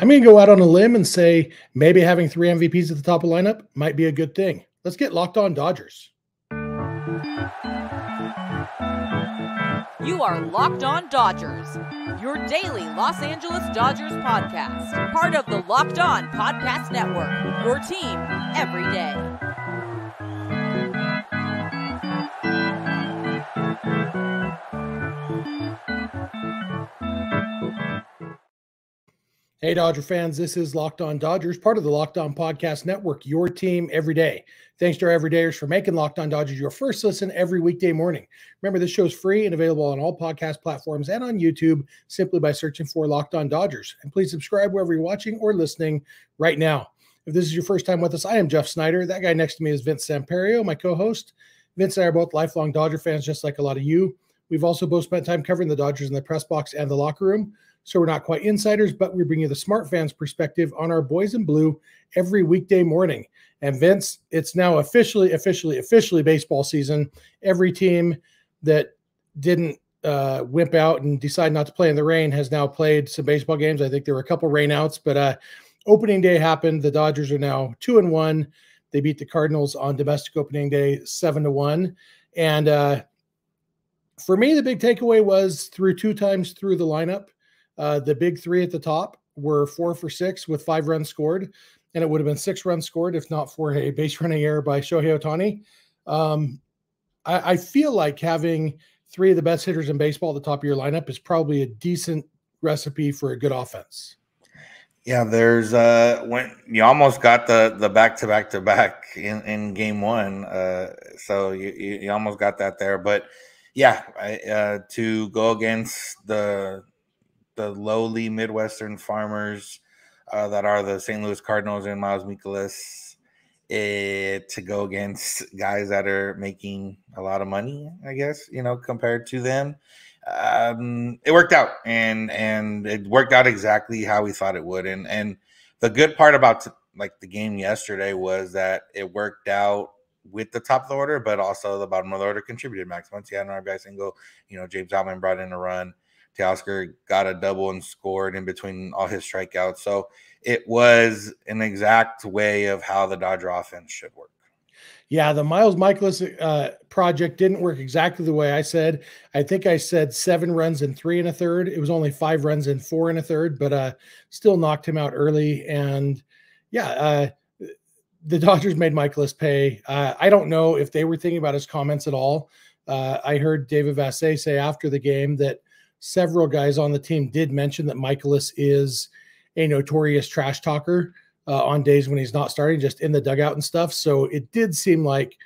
I'm going to go out on a limb and say maybe having three MVPs at the top of the lineup might be a good thing. Let's get locked on Dodgers. You are Locked On Dodgers, your daily Los Angeles Dodgers podcast, part of the Locked On Podcast Network, your team every day. Hey, Dodger fans, this is Locked On Dodgers, part of the Locked On Podcast Network, your team every day. Thanks to our everydayers for making Locked On Dodgers your first listen every weekday morning. Remember, this show is free and available on all podcast platforms and on YouTube simply by searching for Locked On Dodgers. And please subscribe wherever you're watching or listening right now. If this is your first time with us, I am Jeff Snyder. That guy next to me is Vince Samperio, my co host. Vince and I are both lifelong Dodger fans, just like a lot of you. We've also both spent time covering the Dodgers in the press box and the locker room. So we're not quite insiders, but we bring you the smart fans perspective on our boys in blue every weekday morning. And Vince, it's now officially, officially, officially baseball season. Every team that didn't uh, wimp out and decide not to play in the rain has now played some baseball games. I think there were a couple rainouts, but uh, opening day happened. The Dodgers are now two and one. They beat the Cardinals on domestic opening day seven to one. And uh, for me, the big takeaway was through two times through the lineup. Uh, the big three at the top were four for six with five runs scored, and it would have been six runs scored if not for a base running error by Shohei Ohtani. Um, I, I, feel like having three of the best hitters in baseball at the top of your lineup is probably a decent recipe for a good offense. Yeah, there's uh when you almost got the the back to back to back in in game one, uh, so you you almost got that there, but yeah, I, uh, to go against the the lowly Midwestern farmers uh, that are the St. Louis Cardinals and Miles Mikolas eh, to go against guys that are making a lot of money, I guess, you know, compared to them. Um, it worked out and and it worked out exactly how we thought it would. And and the good part about t- like the game yesterday was that it worked out with the top of the order, but also the bottom of the order contributed. Max Muncy had an RBI single. You know, James Outman brought in a run. Teoscar got a double and scored in between all his strikeouts. So it was an exact way of how the Dodger offense should work. Yeah, the Miles Mikolas uh, project didn't work exactly the way I said. I think I said seven runs in three and a third. It was only five runs in four and a third, but uh, still knocked him out early. And yeah, uh, the Dodgers made Mikolas pay. Uh, I don't know if they were thinking about his comments at all. Uh, I heard David Vassegh say after the game that several guys on the team did mention that Mikolas is a notorious trash talker uh, on days when he's not starting, just in the dugout and stuff. So it did seem like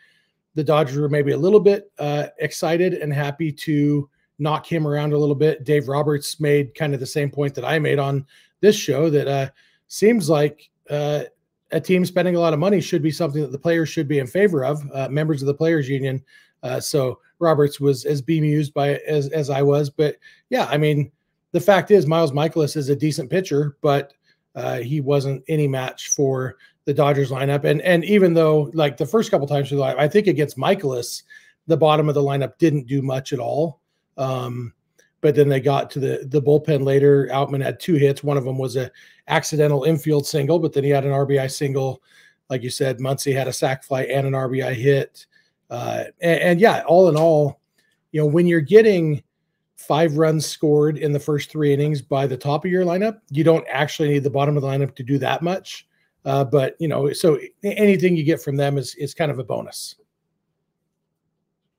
the Dodgers were maybe a little bit uh, excited and happy to knock him around a little bit. Dave Roberts made kind of the same point that I made on this show that uh, seems like uh, a team spending a lot of money should be something that the players should be in favor of, uh, members of the players union. Uh, so Roberts was as bemused by it as as I was, but yeah, I mean, the fact is Miles Mikolas is a decent pitcher, but uh, he wasn't any match for the Dodgers lineup. And and even though like the first couple times through the lineup, I think against Mikolas, the bottom of the lineup didn't do much at all. Um, but then they got to the the bullpen later. Outman had two hits. One of them was a accidental infield single, but then he had an RBI single. Like you said, Muncy had a sac fly and an RBI hit. Uh, and, and, yeah, all in all, you know, when you're getting five runs scored in the first three innings by the top of your lineup, you don't actually need the bottom of the lineup to do that much. Uh, but you know, so anything you get from them is is kind of a bonus.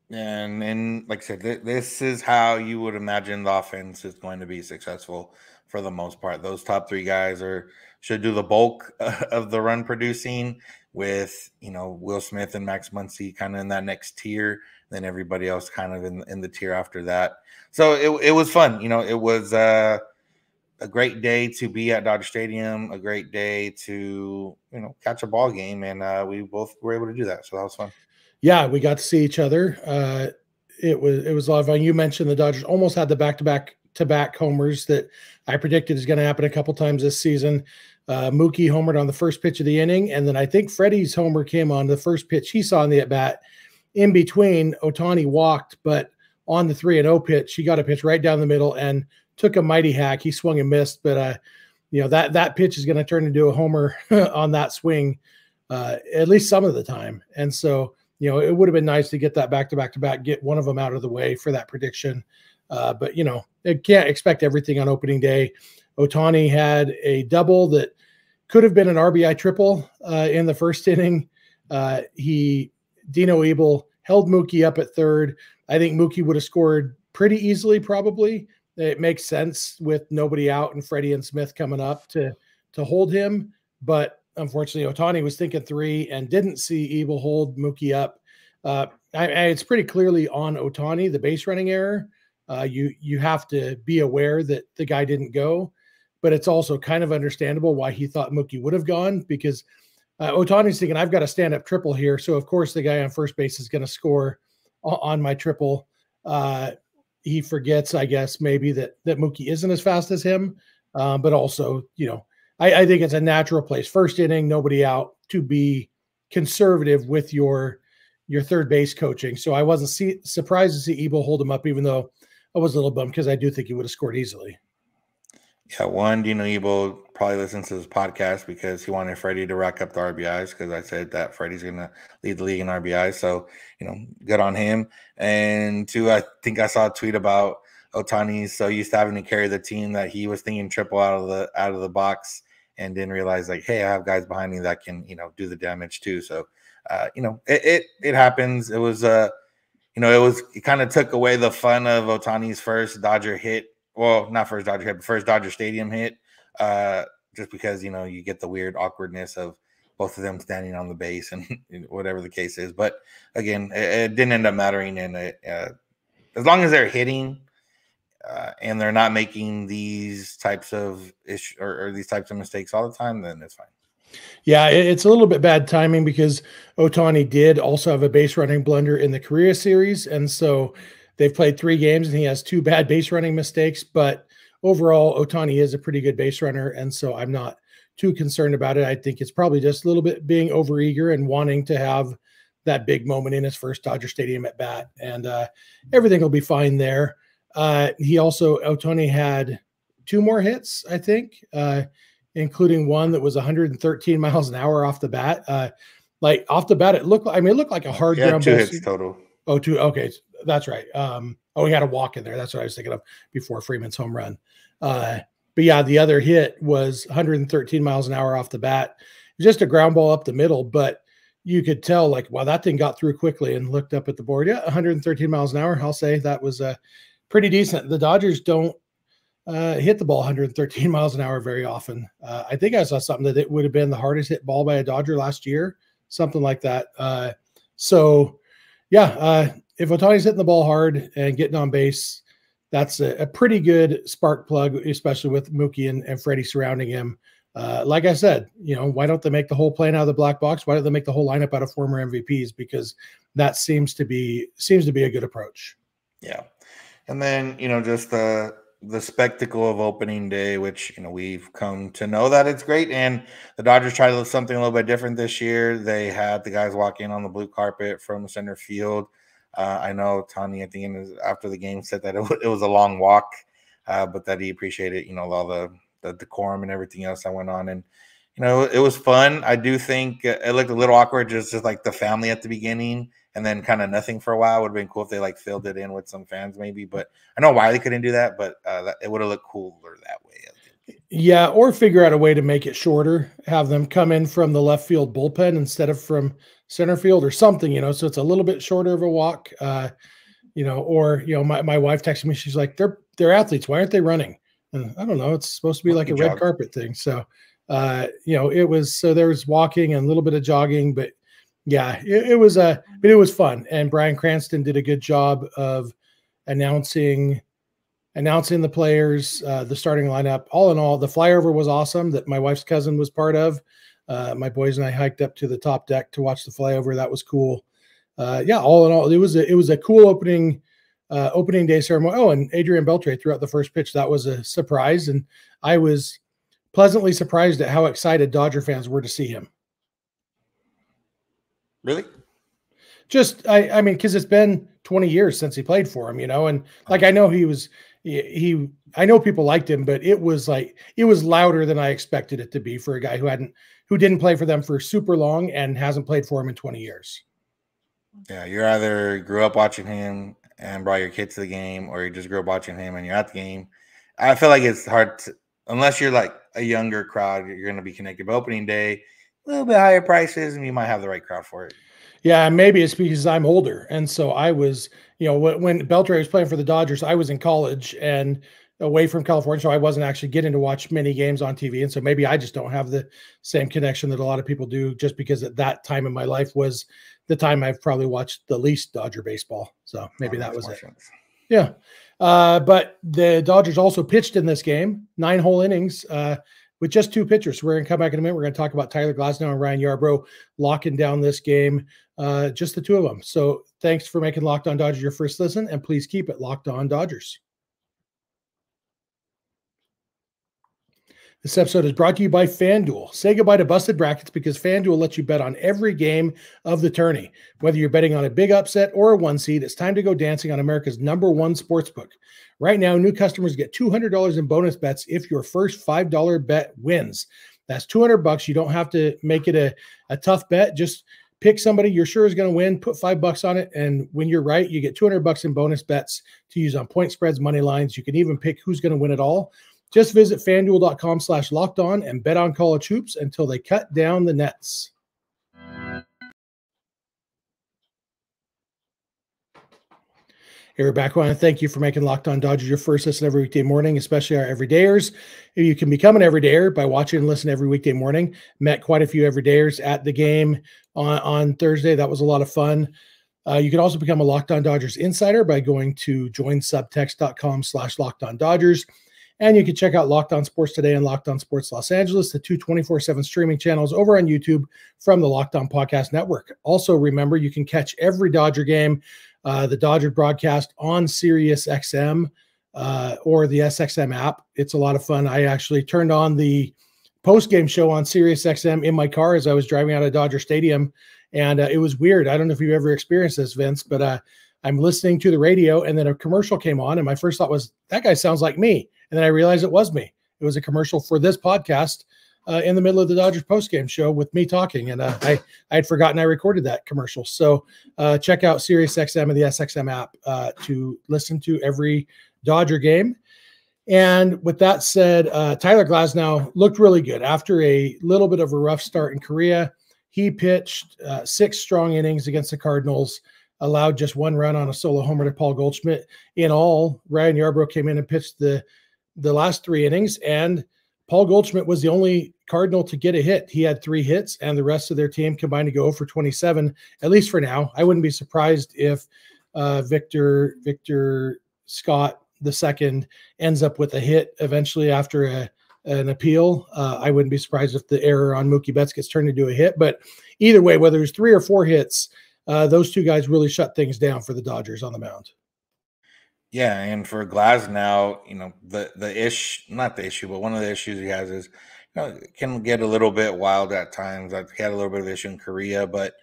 And and like I said, th- this is how you would imagine the offense is going to be successful for the most part. Those top three guys are should do the bulk of the run producing with you know Will Smith and Max Muncy kind of in that next tier, then everybody else kind of in in the tier after that. So it it was fun. You know, it was uh, a great day to be at Dodger Stadium, a great day to you know catch a ball game, and uh, we both were able to do that. So that was fun. Yeah, we got to see each other. Uh, it was it was a lot of fun. You mentioned the Dodgers almost had the back to back to back homers that I predicted is going to happen a couple times this season. Uh, Mookie homered on the first pitch of the inning, and then I think Freddie's homer came on the first pitch he saw in the at bat. In between, Ohtani walked, but on the three and zero oh pitch, he got a pitch right down the middle and took a mighty hack. He swung and missed, but uh, you know that that pitch is going to turn into a homer on that swing uh, at least some of the time. And so you know it would have been nice to get that back to back to back, get one of them out of the way for that prediction. Uh, but you know, it can't expect everything on opening day. Ohtani had a double that could have been an RBI triple uh, in the first inning. Uh, he Dino Ebel held Mookie up at third. I think Mookie would have scored pretty easily, probably. It makes sense with nobody out and Freddie and Smith coming up to to hold him. But unfortunately, Ohtani was thinking three and didn't see Ebel hold Mookie up. Uh, I, I, it's pretty clearly on Ohtani the base running error. Uh, you you have to be aware that the guy didn't go, but it's also kind of understandable why he thought Mookie would have gone because uh, Ohtani's thinking I've got a stand up triple here, so of course the guy on first base is going to score on my triple. Uh, he forgets, I guess, maybe that that Mookie isn't as fast as him, uh, but also, you know, I, I, think it's a natural place. First inning, nobody out to be conservative with your your third base coaching. So I wasn't see, surprised to see Ebel hold him up, even though I was a little bummed because I do think he would have scored easily. Yeah, one, Dino Ebel probably listens to this podcast because he wanted Freddie to rack up the RBIs because I said that Freddie's going to lead the league in RBIs. So, you know, good on him. And two, I think I saw a tweet about Ohtani so used to having to carry the team that he was thinking triple out of the out of the box and didn't realize like, hey, I have guys behind me that can, you know, do the damage too. So, uh, you know, it, it, it happens. It was uh, you know, it was it kind of took away the fun of Ohtani's first Dodger hit well, not first Dodger hit, but first Dodger Stadium hit. Uh, just because you know you get the weird awkwardness of both of them standing on the base and whatever the case is. But again, it, it didn't end up mattering. And uh, as long as they're hitting uh, and they're not making these types of issues or, or, these types of mistakes all the time, then it's fine. Yeah, it's a little bit bad timing because Ohtani did also have a base running blunder in the Korea series, and so They've played three games and he has two bad base running mistakes, but overall, Ohtani is a pretty good base runner. And so I'm not too concerned about it. I think it's probably just a little bit being overeager and wanting to have that big moment in his first Dodger Stadium at bat. And uh, everything will be fine there. Uh, he also, Ohtani had two more hits, I think, uh, including one that was 113 miles an hour off the bat. Uh, like off the bat, it looked. I mean, it looked like a hard yeah, ground two hits total. Oh, two. Okay, that's right. Um, oh, he had a walk in there. That's what I was thinking of before Freeman's home run. Uh, but yeah, the other hit was 113 miles an hour off the bat. Just a ground ball up the middle, but you could tell like, wow, that thing got through quickly and looked up at the board. Yeah, 113 miles an hour. I'll say that was uh, pretty decent. The Dodgers don't uh, hit the ball 113 miles an hour very often. Uh, I think I saw something that it would have been the hardest hit ball by a Dodger last year, something like that. Uh, so, yeah, uh, if Ohtani's hitting the ball hard and getting on base, that's a, a pretty good spark plug, especially with Mookie and, and Freddie surrounding him. Uh, like I said, you know, why don't they make the whole plane out of the black box? Why don't they make the whole lineup out of former MVPs? Because that seems to be seems to be a good approach. Yeah, and then you know, just the the spectacle of opening day, which you know we've come to know that it's great. And the Dodgers tried something a little bit different this year. They had the guys walk in on the blue carpet from center field. Uh, I know Tony at the end after the game said that it, it was a long walk, uh, but that he appreciated, you know, all the, the decorum and everything else that went on. And, you know, it was fun. I do think it looked a little awkward, just, just like the family at the beginning and then kind of nothing for a while. Would have been cool if they like filled it in with some fans, maybe. But I know why they couldn't do that, but uh, that, it would have looked cooler that way. Yeah, or figure out a way to make it shorter. Have them come in from the left field bullpen instead of from center field or something, you know, so it's a little bit shorter of a walk. Uh, you know, or you know, my, my wife texted me, she's like, They're they're athletes, why aren't they running? And I don't know, it's supposed to be like a red carpet thing. So uh, you know, it was so there was walking and a little bit of jogging, but yeah, it, it was a but it was fun. And Bryan Cranston did a good job of announcing announcing the players, uh, the starting lineup. All in all, the flyover was awesome that my wife's cousin was part of. Uh, my boys and I hiked up to the top deck to watch the flyover. That was cool. Uh, yeah, all in all, it was a, it was a cool opening uh, opening day ceremony. Oh, and Adrian Beltre threw out the first pitch. That was a surprise, and I was pleasantly surprised at how excited Dodger fans were to see him. Really? Just I I mean, because it's been 20 years since he played for him, you know, and like I know he was he I know people liked him, but it was like it was louder than I expected it to be for a guy who hadn't who didn't play for them for super long and hasn't played for him in 20 years. Yeah, you either grew up watching him and brought your kid to the game, or you just grew up watching him and you're at the game. I feel like it's hard to, unless you're like a younger crowd, you're going to be connected. But opening day, a little bit higher prices, and you might have the right crowd for it. Yeah, maybe it's because I'm older, and so I was, you know, when Beltre was playing for the Dodgers, I was in college and away from California, so I wasn't actually getting to watch many games on TV, and so maybe I just don't have the same connection that a lot of people do, just because at that time in my life was the time I've probably watched the least Dodger baseball. So maybe oh, that was it. Sense. Yeah. Uh, but the Dodgers also pitched in this game, nine whole innings uh, with just two pitchers. We're going to come back in a minute. We're going to talk about Tyler Glasnow and Ryan Yarbrough locking down this game, uh, just the two of them. So thanks for making Locked On Dodgers your first listen, and please keep it Locked On Dodgers. This episode is brought to you by FanDuel. Say goodbye to busted brackets because FanDuel lets you bet on every game of the tourney. Whether you're betting on a big upset or a one seed, it's time to go dancing on America's number one sportsbook. Right now, new customers get $200 in bonus bets if your first $5 bet wins. That's 200 bucks. You don't have to make it a, a tough bet. Just pick somebody you're sure is going to win, put five bucks on it. And when you're right, you get 200 bucks in bonus bets to use on point spreads, money lines. You can even pick who's going to win it all. Just visit fanduel.com slash locked on and bet on college hoops until they cut down the nets. Here we're back. To thank you for making Locked On Dodgers your first listen every weekday morning, especially our everydayers. You can become an everydayer by watching and listening every weekday morning. Met quite a few everydayers at the game on, on Thursday. That was a lot of fun. Uh, you can also become a Locked On Dodgers insider by going to joinsubtext.com slash Locked On Dodgers. And you can check out Locked On Sports Today and Locked On Sports Los Angeles, the two 24 7 streaming channels over on YouTube from the Locked On Podcast Network. Also, remember, you can catch every Dodger game, uh, the Dodger broadcast on Sirius XM uh, or the SXM app. It's a lot of fun. I actually turned on the post game show on Sirius XM in my car as I was driving out of Dodger Stadium. And uh, it was weird. I don't know if you've ever experienced this, Vince, but uh, I'm listening to the radio and then a commercial came on. And my first thought was, that guy sounds like me. And then I realized it was me. It was a commercial for this podcast uh, in the middle of the Dodgers postgame show with me talking. And uh, I, I had forgotten I recorded that commercial. So uh, check out SiriusXM and the SXM app uh, to listen to every Dodger game. And with that said, uh, Tyler Glasnow looked really good after a little bit of a rough start in Korea. He pitched uh, six strong innings against the Cardinals, allowed just one run on a solo homer to Paul Goldschmidt. In all, Ryan Yarbrough came in and pitched the the last three innings, and Paul Goldschmidt was the only Cardinal to get a hit. He had three hits, and the rest of their team combined to go for 27, at least for now. I wouldn't be surprised if uh, Victor Victor Scott the second ends up with a hit eventually after a an appeal. Uh, I wouldn't be surprised if the error on Mookie Betts gets turned into a hit. But either way, whether it's three or four hits, uh, those two guys really shut things down for the Dodgers on the mound. Yeah, and for Glasnow, you know, the the ish not the issue, but one of the issues he has is you know, can get a little bit wild at times. I've had a little bit of issue in Korea, but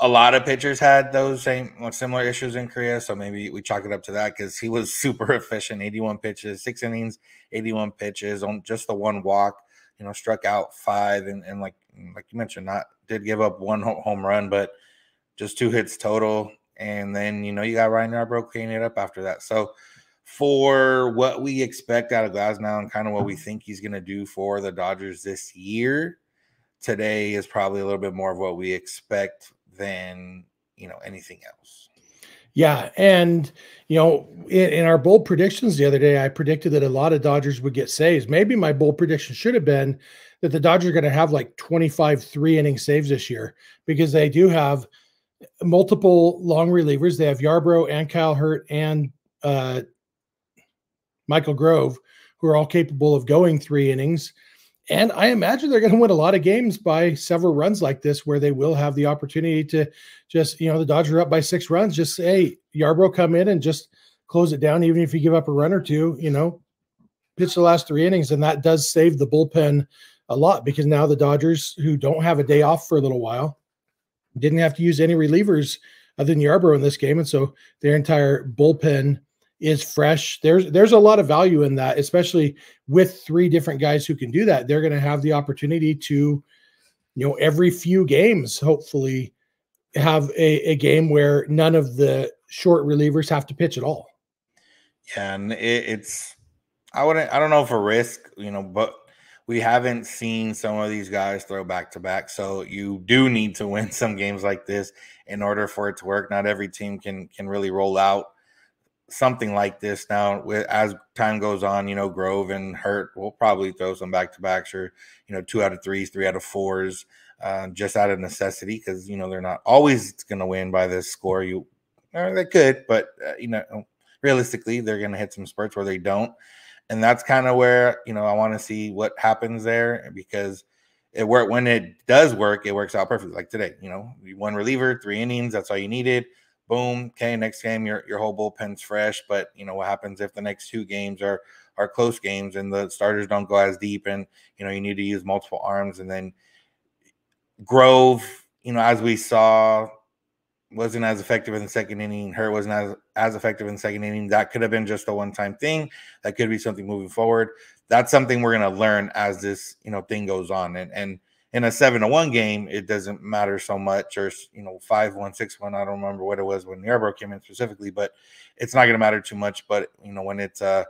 a lot of pitchers had those same uh, similar issues in Korea. So maybe we chalk it up to that because he was super efficient, 81 pitches, six innings, 81 pitches on just the one walk, you know, struck out five and, and like like you mentioned, not did give up one home run, but just two hits total and then you know you got Ryan Yarbrough cleaning it up after that. So for what we expect out of Glasnow and kind of what we think he's going to do for the Dodgers this year, today is probably a little bit more of what we expect than you know anything else. Yeah, and you know, in, in, our bold predictions the other day, I predicted that a lot of Dodgers would get saves. Maybe my bold prediction should have been that the Dodgers are going to have like 25 three inning saves this year because they do have multiple long relievers. They have Yarbrough and Kyle Hurt and uh, Michael Grove, who are all capable of going three innings. And I imagine they're going to win a lot of games by several runs like this, where they will have the opportunity to just, you know, the Dodgers are up by six runs. Just say, hey, Yarbrough, come in and just close it down, even if you give up a run or two, you know, pitch the last three innings. And that does save the bullpen a lot because now the Dodgers, who don't have a day off for a little while, didn't have to use any relievers other than Yarbrough in this game. And so their entire bullpen is fresh. There's there's a lot of value in that, especially with three different guys who can do that. They're going to have the opportunity to, you know, every few games, hopefully, have a, a game where none of the short relievers have to pitch at all. Yeah, and it, it's I wouldn't I don't know if a risk, you know, but we haven't seen some of these guys throw back to back. So you do need to win some games like this in order for it to work. Not every team can can really roll out something like this now as time goes on you know grove and hurt will probably throw some back to backs or you know two out of threes three out of fours uh, just out of necessity because you know they're not always going to win by this score you or they could but uh, you know realistically they're going to hit some spurts where they don't and that's kind of where you know I want to see what happens there because it work when it does work, it works out perfectly. Like today, you know, one reliever, three innings, that's all you needed. Boom. Okay, next game your your whole bullpen's fresh. But you know what happens if the next two games are are close games and the starters don't go as deep and you know you need to use multiple arms and then Grove, you know, as we saw wasn't as effective in the second inning. Hurt wasn't as, as effective in the second inning. That could have been just a one time thing. That could be something moving forward. That's something we're going to learn as this you know thing goes on. And and in a seven to one game, it doesn't matter so much, or you know five one six one. I don't remember what it was when Yarbrough came in specifically, but it's not going to matter too much. But you know when it's uh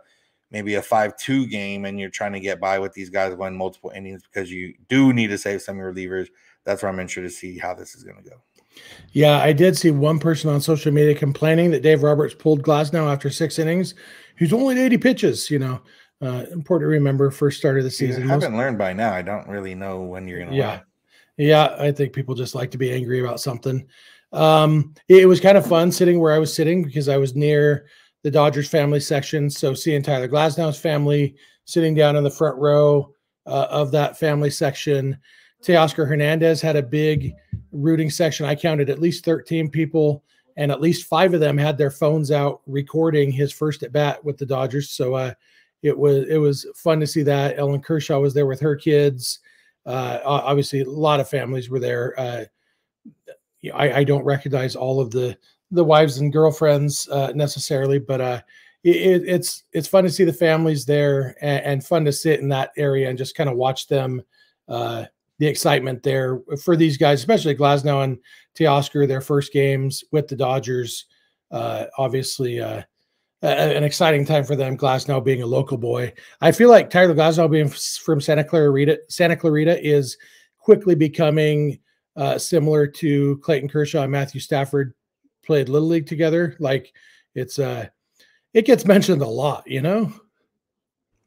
maybe a five two game and you're trying to get by with these guys win multiple innings because you do need to save some of your relievers. That's where I'm interested to see how this is going to go. Yeah, I did see one person on social media complaining that Dave Roberts pulled Glasnow after six innings. He's only 80 pitches, you know. Uh, important to remember first start of the season. I haven't Most, learned by now. I don't really know when you're going to. Yeah. Yeah. I think people just like to be angry about something. Um, it, it was kind of fun sitting where I was sitting because I was near the Dodgers family section. So seeing Tyler Glasnow's family sitting down in the front row uh, of that family section. Teoscar Hernandez had a big rooting section. I counted at least 13 people, and at least five of them had their phones out recording his first at bat with the Dodgers. So uh, it was it was fun to see that. Ellen Kershaw was there with her kids. Uh, obviously, a lot of families were there. Uh, I, I, don't recognize all of the the wives and girlfriends uh, necessarily, but uh, it, it's it's fun to see the families there and, and, fun to sit in that area and just kind of watch them uh, the excitement there for these guys, especially Glasnow and Teoscar, their first games with the Dodgers. Uh, obviously, uh, an exciting time for them. Glasnow being a local boy, I feel like Tyler Glasnow being from Santa Clarita, Santa Clarita is quickly becoming uh, similar to Clayton Kershaw and Matthew Stafford played little league together. Like it's uh, it gets mentioned a lot, you know.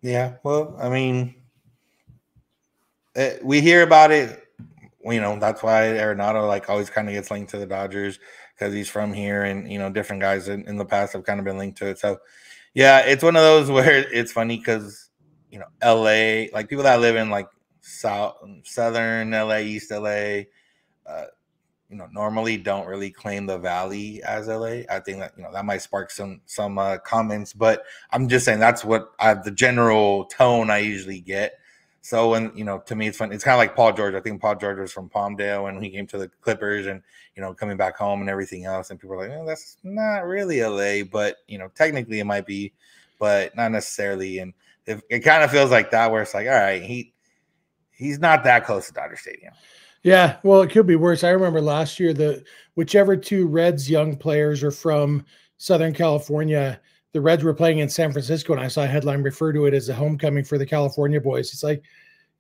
Yeah, well, I mean, it, we hear about it. You know, that's why Arenado like always kind of gets linked to the Dodgers because he's from here, and you know, different guys in, in the past have kind of been linked to it. So, yeah, it's one of those where it's funny because you know, LA, like people that live in like South, Southern LA, East LA, uh, you know, normally don't really claim the Valley as LA. I think that you know that might spark some some uh, comments, but I'm just saying that's what I, the general tone I usually get. So when you know, to me, it's fun. It's kind of like Paul George. I think Paul George was from Palmdale when he came to the Clippers, and you know, coming back home and everything else. And people are like, "Oh, that's not really LA," but you know, technically it might be, but not necessarily. And it, it kind of feels like that, where it's like, all right, he he's not that close to Dodger Stadium. Yeah, well, it could be worse. I remember last year the whichever two Reds young players are from Southern California the Reds were playing in San Francisco, and I saw a headline refer to it as a homecoming for the California boys. It's like,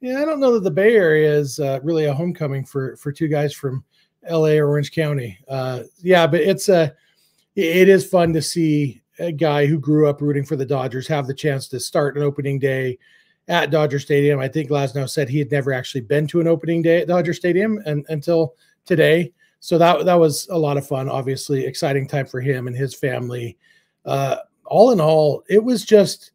yeah, I don't know that the Bay Area is uh, really a homecoming for for two guys from L.A. or Orange County. Uh, yeah, but it's a uh, it is fun to see a guy who grew up rooting for the Dodgers have the chance to start an opening day at Dodger Stadium. I think Glasnow said he had never actually been to an opening day at Dodger Stadium and, until today. So that that was a lot of fun. Obviously, exciting time for him and his family. Uh, all in all, it was just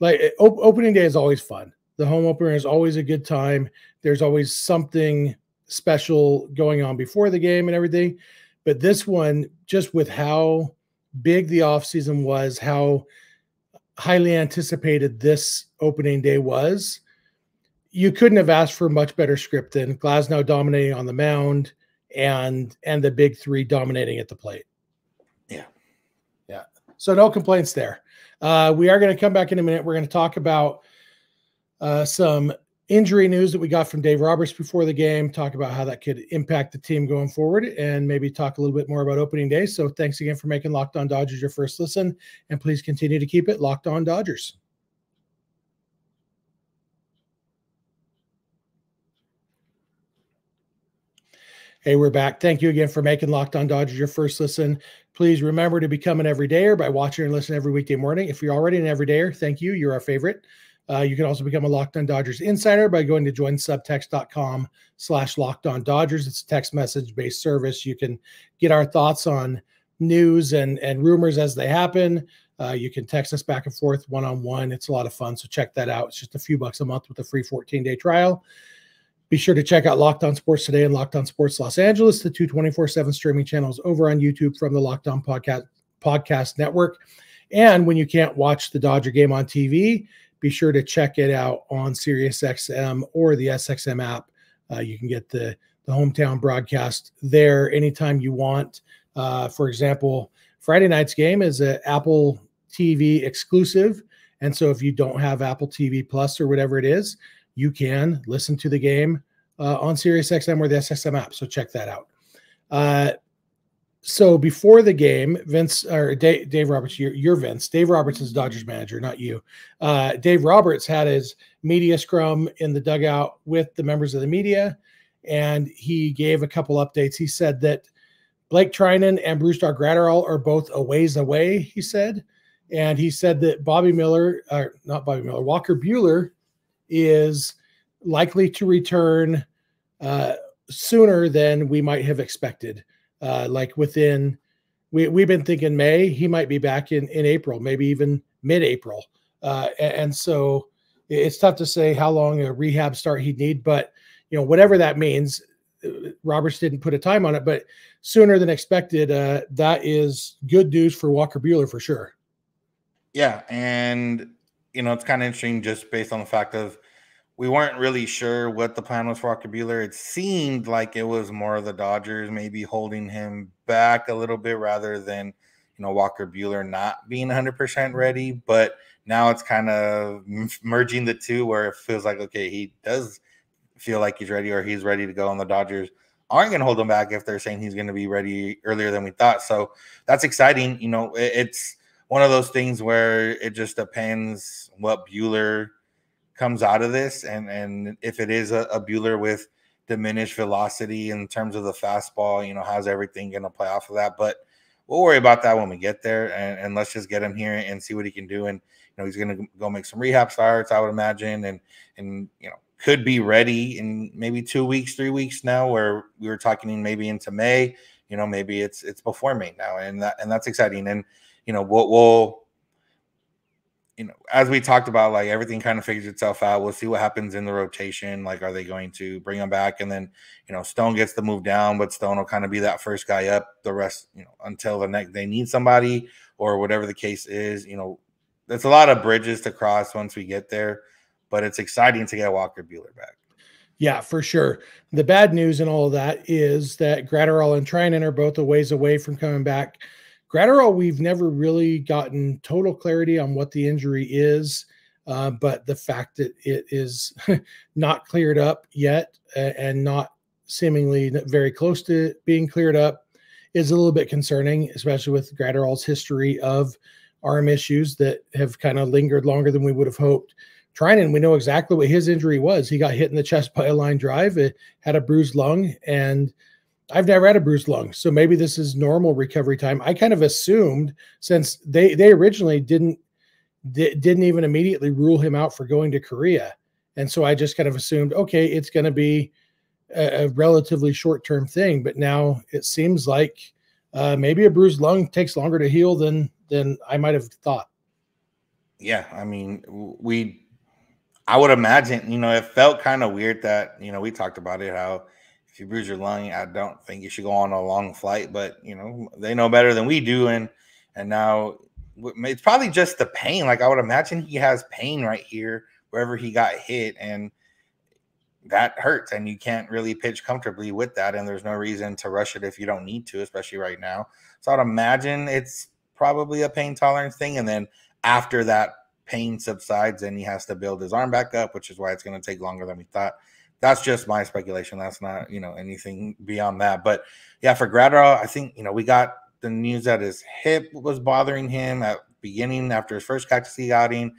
like op- opening day is always fun. The home opener is always a good time. There's always something special going on before the game and everything. But this one, just with how big the offseason was, how highly anticipated this opening day was, you couldn't have asked for much better script than Glasnow dominating on the mound and and the big three dominating at the plate. So no complaints there. Uh, we are going to come back in a minute. We're going to talk about uh, some injury news that we got from Dave Roberts before the game, talk about how that could impact the team going forward, and maybe talk a little bit more about opening day. So thanks again for making Locked On Dodgers your first listen, and please continue to keep it Locked On Dodgers. Hey, we're back. Thank you again for making Locked On Dodgers your first listen. Please remember to become an everydayer by watching and listening every weekday morning. If you're already an everydayer, thank you. You're our favorite. Uh, you can also become a Locked On Dodgers insider by going to joinsubtext.com slash Locked On Dodgers. It's a text message based service. You can get our thoughts on news and, and rumors as they happen. Uh, you can text us back and forth one on one. It's a lot of fun. So check that out. It's just a few bucks a month with a free 14 day trial. Be sure to check out Locked On Sports Today and Locked On Sports Los Angeles, the two 24 7 streaming channels over on YouTube from the Locked On Podcast, Podcast Network. And when you can't watch the Dodger game on TV, be sure to check it out on SiriusXM or the SXM app. Uh, you can get the, the hometown broadcast there anytime you want. Uh, for example, Friday night's game is an Apple TV exclusive. And so if you don't have Apple TV Plus or whatever it is, you can listen to the game uh, on SiriusXM or the SXM app. So check that out. Uh, so before the game, Vince or Dave, Dave Roberts, you're, you're, Vince. Dave Roberts is Dodgers manager, not you. Uh, Dave Roberts had his media scrum in the dugout with the members of the media, and he gave a couple updates. He said that Blake Treinen and Brusdar Graterol are both a ways away. He said, and he said that Bobby Miller, or not Bobby Miller, Walker Buehler is likely to return uh, sooner than we might have expected. Uh, like within, we, we've been thinking May, he might be back in, in April, maybe even mid April. Uh, and so it's tough to say how long a rehab start he'd need, but you know, whatever that means, uh, Roberts didn't put a time on it, but sooner than expected, uh, that is good news for Walker Buehler for sure. Yeah. And you know, it's kind of interesting just based on the fact of we weren't really sure what the plan was for Walker Buehler. It seemed like it was more of the Dodgers maybe holding him back a little bit rather than, you know, Walker Buehler not being 100% mm-hmm. ready. But now it's kind of merging the two where it feels like, okay, he does feel like he's ready or he's ready to go, and the Dodgers aren't going to hold him back if they're saying he's going to be ready earlier than we thought. So that's exciting. You know, it's one of those things where it just depends what Buehler comes out of this, and and if it is a, a Buehler with diminished velocity in terms of the fastball, you know, how's everything going to play off of that? But we'll worry about that when we get there, and, and let's just get him here and see what he can do. And you know, he's going to go make some rehab starts, I would imagine, and and you know, could be ready in maybe two weeks, three weeks now, where we were talking maybe into May. You know, maybe it's it's before May now, and that and that's exciting. And you know, we'll, we'll you know, as we talked about, like everything kind of figures itself out. We'll see what happens in the rotation. Like, are they going to bring him back? And then, you know, Stone gets to move down, but Stone will kind of be that first guy up the rest, you know, until the next they need somebody or whatever the case is. You know, there's a lot of bridges to cross once we get there, but it's exciting to get Walker Buehler back. Yeah, for sure. The bad news and all of that is that Graterol and Treinen are both a ways away from coming back Graterol, we've never really gotten total clarity on what the injury is, uh, but the fact that it is not cleared up yet and not seemingly very close to being cleared up is a little bit concerning, especially with Graterol's history of arm issues that have kind of lingered longer than we would have hoped. Treinen, we know exactly what his injury was. He got hit in the chest by a line drive, it had a bruised lung, and I've never had a bruised lung, so maybe this is normal recovery time. I kind of assumed since they they originally didn't didn't even immediately rule him out for going to Korea, and so I just kind of assumed okay, it's going to be a, a, relatively short term thing. But now it seems like uh, maybe a bruised lung takes longer to heal than than I might have thought. Yeah, I mean, we I would imagine, you know, it felt kind of weird that you know we talked about it how if you bruise your lung, I don't think you should go on a long flight. But you know, they know better than we do, and and now it's probably just the pain. Like I would imagine he has pain right here wherever he got hit, and that hurts. And you can't really pitch comfortably with that. And there's no reason to rush it if you don't need to, especially right now. So I'd imagine it's probably a pain tolerance thing, and then after that pain subsides, then he has to build his arm back up, which is why it's going to take longer than we thought. That's just my speculation. That's not you know anything beyond that. But yeah, for Graterol, I think you know we got the news that his hip was bothering him at beginning after his first Cactus League outing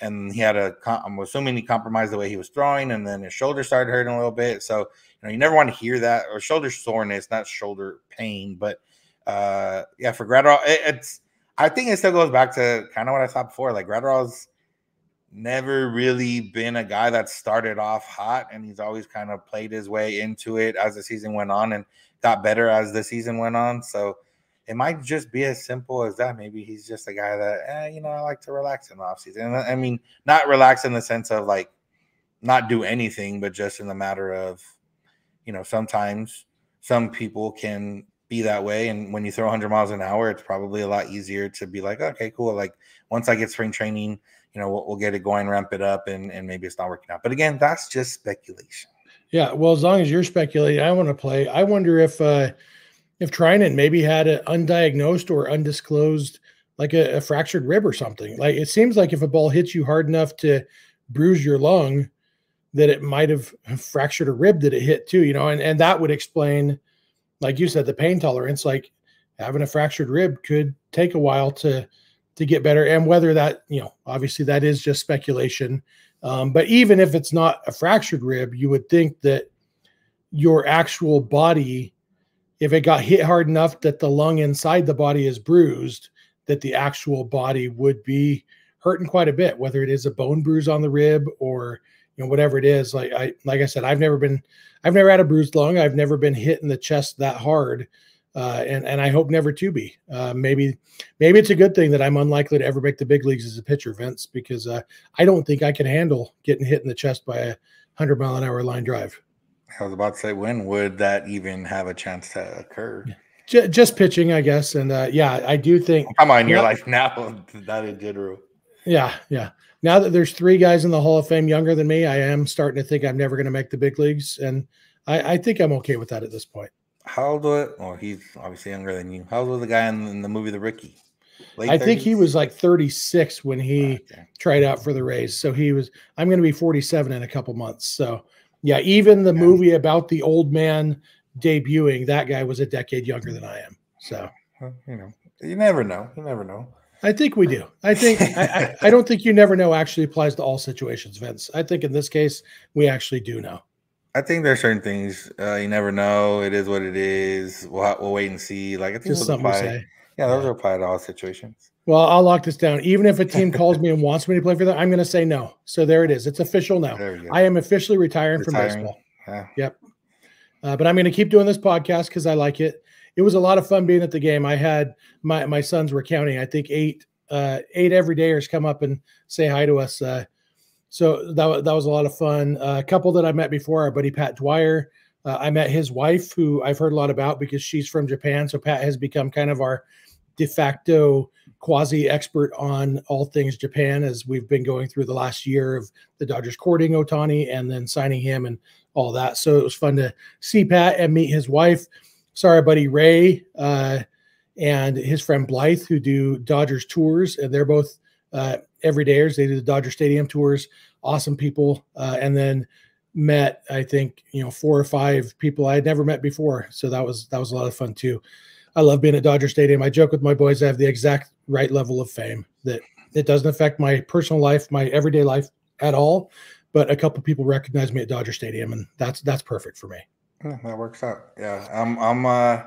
and he had a i'm assuming he compromised the way he was throwing and then his shoulder started hurting a little bit so you know you never want to hear that or shoulder soreness not shoulder pain but uh yeah for Graterol, it, it's i think it still goes back to kind of what i thought before like Graterol's never really been a guy that started off hot and he's always kind of played his way into it as the season went on and got better as the season went on so it might just be as simple as that. Maybe he's just a guy that, eh, you know, I like to relax in the offseason. And I mean, not relax in the sense of like not do anything, but just in the matter of, you know, sometimes some people can be that way. And when you throw 100 miles an hour, it's probably a lot easier to be like, okay, cool. Like once I get spring training, you know, we'll, we'll get it going, ramp it up, and, and maybe it's not working out. But again, that's just speculation. Yeah. Well, as long as you're speculating, I want to play. I wonder if, uh, if Treinen maybe had an undiagnosed or undisclosed, like a, a, fractured rib or something. Like it seems like if a ball hits you hard enough to bruise your lung, that it might have fractured a rib that it hit too, you know, and, and that would explain, like you said, the pain tolerance. Like having a fractured rib could take a while to to get better. And whether that, you know, obviously that is just speculation. Um, but even if it's not a fractured rib, you would think that your actual body if it got hit hard enough that the lung inside the body is bruised, that the actual body would be hurting quite a bit, whether it is a bone bruise on the rib or you know whatever it is. Like I like I said, I've never been, I've never had a bruised lung. I've never been hit in the chest that hard, uh, and and I hope never to be. Uh, maybe maybe it's a good thing that I'm unlikely to ever make the big leagues as a pitcher, Vince, because uh, I don't think I can handle getting hit in the chest by a hundred mile an hour line drive. I was about to say, when would that even have a chance to occur? Just pitching, I guess. And uh, yeah, I do think. Come on, your life now that in general. Yeah, yeah. Now that there's three guys in the Hall of Fame younger than me, I am starting to think I'm never going to make the big leagues, and I, I, think I'm okay with that at this point. How old was? Well, he's obviously younger than you. How old was the guy in, in the movie The Rookie? Late I 30s? think he was like 36 when he ah, okay. tried out for the Rays. So he was. I'm going to be 47 in a couple months. So yeah, even the yeah. movie about the old man debuting, that guy was a decade younger than I am. So, well, you know, you never know. You never know. I think we do. I think I, I, I, don't think you never know actually applies to all situations, Vince. I think in this case we actually do know. I think there's certain things uh, you never know. It is what it is. We'll, we'll wait and see. Like I think Just something apply, to say. Yeah, those yeah. apply to all situations. Well, I'll lock this down. Even if a team calls me and wants me to play for them, I'm going to say no. So there it is. It's official now. I am officially retiring, retiring. from baseball. Yeah. Yep. Uh, but I'm going to keep doing this podcast because I like it. It was a lot of fun being at the game. I had my my sons were counting. I think eight uh, eight everydayers come up and say hi to us. Uh, so that that was a lot of fun. Uh, a couple that I met before, our buddy Pat Dwyer. Uh, I met his wife, who I've heard a lot about because she's from Japan. So Pat has become kind of our de facto quasi expert on all things Japan as we've been going through the last year of the Dodgers courting Ohtani and then signing him and all that. So it was fun to see Pat and meet his wife. Sorry, buddy Ray uh, and his friend Blythe, who do Dodgers tours, and they're both uh, everydayers. They do the Dodger Stadium tours. Awesome people. Uh, and then met, I think, you know, four or five people I had never met before. So that was that was a lot of fun too. I love being at Dodger Stadium. I joke with my boys I have the exact right level of fame that it doesn't affect my personal life, my everyday life at all. But a couple people recognize me at Dodger Stadium, and that's that's perfect for me. Yeah, that works out. Yeah, I'm I'm uh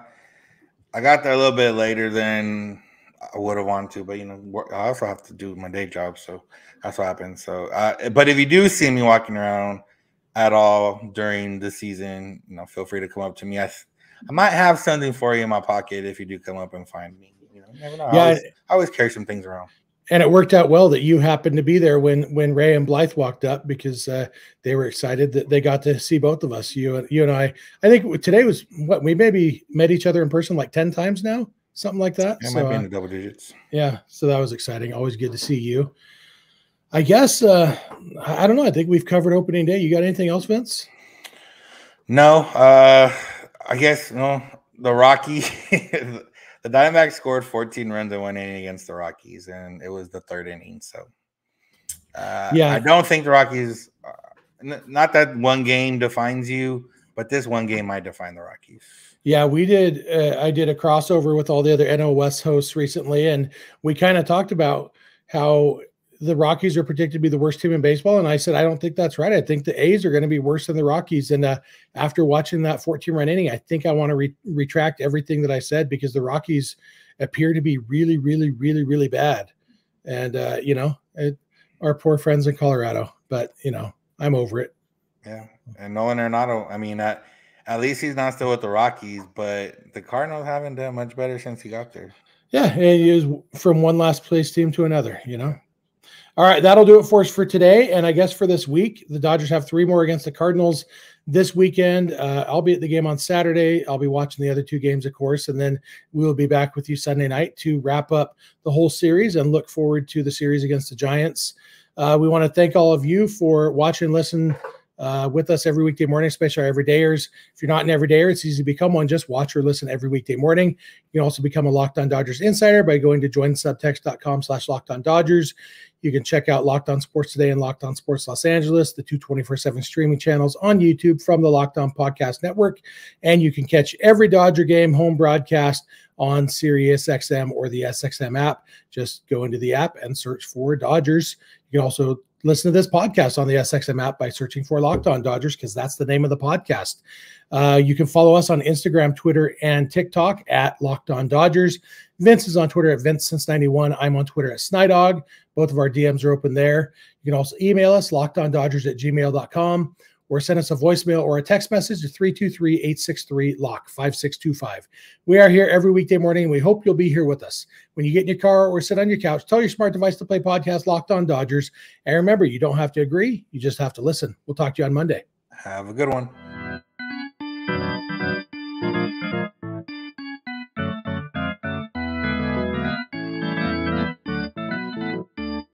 I got there a little bit later than I would have wanted to, but you know, I also have to do my day job, so that's what happens. So, uh, but if you do see me walking around at all during the season, you know, feel free to come up to me. I I might have something for you in my pocket if you do come up and find me. You know, never know. Yeah, I always, I always carry some things around. And it worked out well that you happened to be there when when Ray and Blythe walked up because uh, they were excited that they got to see both of us. You and you and I. I think today was what we maybe met each other in person like ten times now, something like that. It so, might be in the double digits. Yeah, so that was exciting. Always good to see you. I guess uh, I don't know. I think we've covered opening day. You got anything else, Vince? No. Uh I guess know the Rocky, the Diamondbacks scored 14 runs in one inning against the Rockies, and it was the third inning. So, uh, yeah, I don't think the Rockies. Uh, not that one game defines you, but this one game might define the Rockies. Yeah, we did. Uh, I did a crossover with all the other West hosts recently, and we kind of talked about how the Rockies are predicted to be the worst team in baseball. And I said, I don't think that's right. I think the A's are going to be worse than the Rockies. And uh, after watching that 14 run inning, I think I want to re- retract everything that I said because the Rockies appear to be really, really, really, really bad. And, uh, you know, it, our poor friends in Colorado, but, you know, I'm over it. Yeah. And Nolan Arenado, I mean, at, at least he's not still with the Rockies, but the Cardinals haven't done much better since he got there. Yeah. He is from one last place team to another, you know. All right, that'll do it for us for today. And I guess for this week, the Dodgers have three more against the Cardinals this weekend. Uh, I'll be at the game on Saturday. I'll be watching the other two games, of course, and then we'll be back with you Sunday night to wrap up the whole series and look forward to the series against the Giants. Uh, we want to thank all of you for watching, listen uh, with us every weekday morning, especially our everydayers. If you're not an everydayer, it's easy to become one. Just watch or listen every weekday morning. You can also become a Locked On Dodgers insider by going to joinsubtext.com slash Locked On Dodgers. You can check out Locked On Sports Today and Locked On Sports Los Angeles, the two 24 7 streaming channels on YouTube from the Locked On Podcast Network. And you can catch every Dodger game home broadcast on Sirius XM or the SXM app. Just go into the app and search for Dodgers. You can also listen to this podcast on the SXM app by searching for Locked On Dodgers because that's the name of the podcast. Uh, you can follow us on Instagram, Twitter, and TikTok at Locked On Dodgers. Vince is on Twitter at Vince since 91. I'm on Twitter at Snydog. Both of our DMs are open there. You can also email us, lockedondodgers at gmail.com, or send us a voicemail or a text message to 323 863 LOCK 5625. We are here every weekday morning, and we hope you'll be here with us. When you get in your car or sit on your couch, tell your smart device to play podcast Locked On Dodgers. And remember, you don't have to agree, you just have to listen. We'll talk to you on Monday. Have a good one.